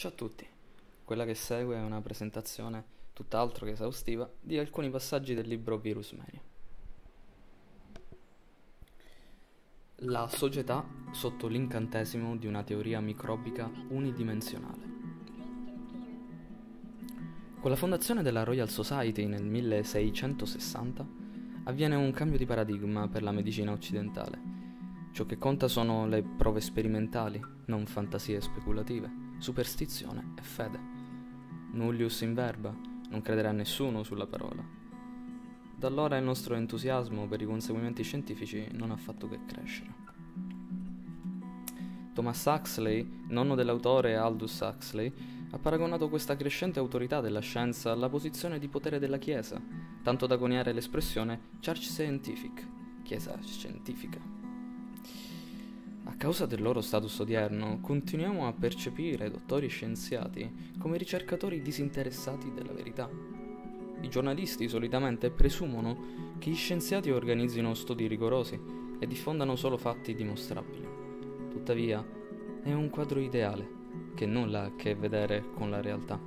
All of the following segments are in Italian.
Ciao a tutti, quella che segue è una presentazione tutt'altro che esaustiva di alcuni passaggi del libro Virus Mania. La società sotto l'incantesimo di una teoria microbica unidimensionale. Con la fondazione della Royal Society nel 1660 avviene un cambio di paradigma per la medicina occidentale. Ciò che conta sono le prove sperimentali, non fantasie speculative superstizione e fede. Nullius in verba, non crederà nessuno sulla parola. Da allora il nostro entusiasmo per i conseguimenti scientifici non ha fatto che crescere. Thomas Huxley, nonno dell'autore Aldous Huxley, ha paragonato questa crescente autorità della scienza alla posizione di potere della Chiesa, tanto da coniare l'espressione Church Scientific, Chiesa scientifica. A causa del loro status odierno, continuiamo a percepire dottori scienziati come ricercatori disinteressati della verità. I giornalisti solitamente presumono che gli scienziati organizzino studi rigorosi e diffondano solo fatti dimostrabili. Tuttavia, è un quadro ideale che nulla ha a che vedere con la realtà.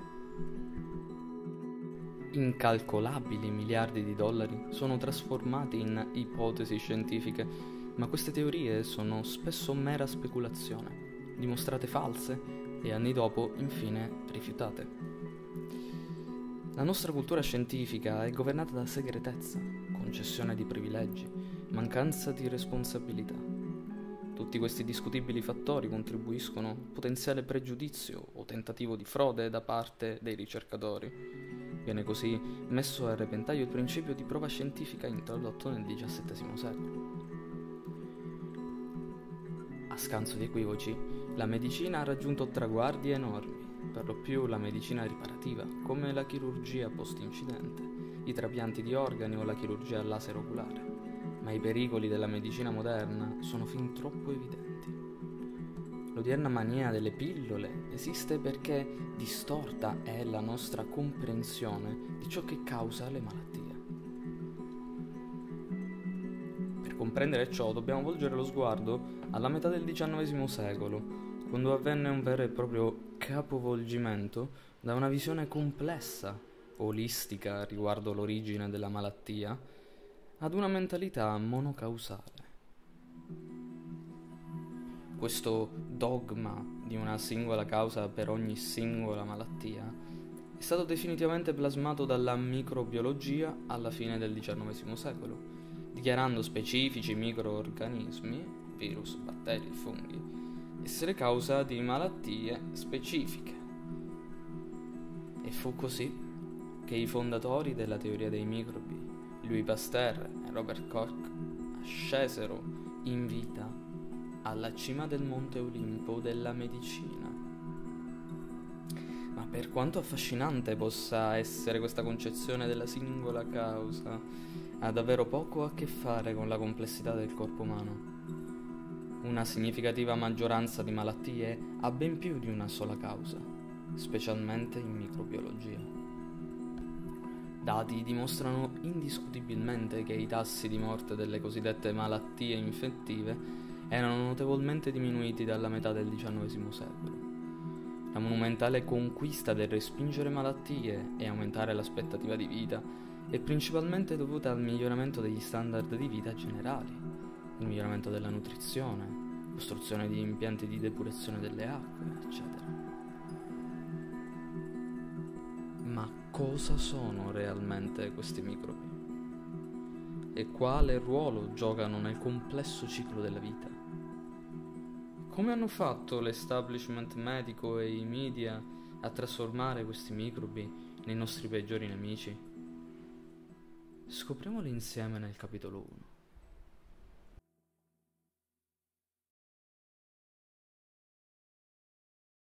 Incalcolabili miliardi di dollari sono trasformati in ipotesi scientifiche ma queste teorie sono spesso mera speculazione, dimostrate false e anni dopo, infine, rifiutate. La nostra cultura scientifica è governata da segretezza, concessione di privilegi, mancanza di responsabilità. Tutti questi discutibili fattori contribuiscono al potenziale pregiudizio o tentativo di frode da parte dei ricercatori. Viene così messo a repentaglio il principio di prova scientifica introdotto nel XVII secolo. A scanso di equivoci, la medicina ha raggiunto traguardi enormi, per lo più la medicina riparativa, come la chirurgia post-incidente, i trapianti di organi o la chirurgia al laser oculare. Ma i pericoli della medicina moderna sono fin troppo evidenti. L'odierna mania delle pillole esiste perché distorta è la nostra comprensione di ciò che causa le malattie. Comprendere ciò dobbiamo volgere lo sguardo alla metà del XIX secolo, quando avvenne un vero e proprio capovolgimento da una visione complessa, olistica riguardo l'origine della malattia, ad una mentalità monocausale. Questo dogma di una singola causa per ogni singola malattia è stato definitivamente plasmato dalla microbiologia alla fine del XIX secolo dichiarando specifici microorganismi, virus, batteri funghi, essere causa di malattie specifiche. E fu così che i fondatori della teoria dei microbi, Louis Pasteur e Robert Koch, scesero in vita alla cima del Monte Olimpo della medicina. Ma per quanto affascinante possa essere questa concezione della singola causa, ha davvero poco a che fare con la complessità del corpo umano. Una significativa maggioranza di malattie ha ben più di una sola causa, specialmente in microbiologia. Dati dimostrano indiscutibilmente che i tassi di morte delle cosiddette malattie infettive erano notevolmente diminuiti dalla metà del XIX secolo. La monumentale conquista del respingere malattie e aumentare l'aspettativa di vita è principalmente dovuta al miglioramento degli standard di vita generali, il miglioramento della nutrizione, costruzione di impianti di depurazione delle acque, eccetera. Ma cosa sono realmente questi microbi? E quale ruolo giocano nel complesso ciclo della vita? Come hanno fatto l'establishment medico e i media a trasformare questi microbi nei nostri peggiori nemici? Scopriamolo insieme nel capitolo 1.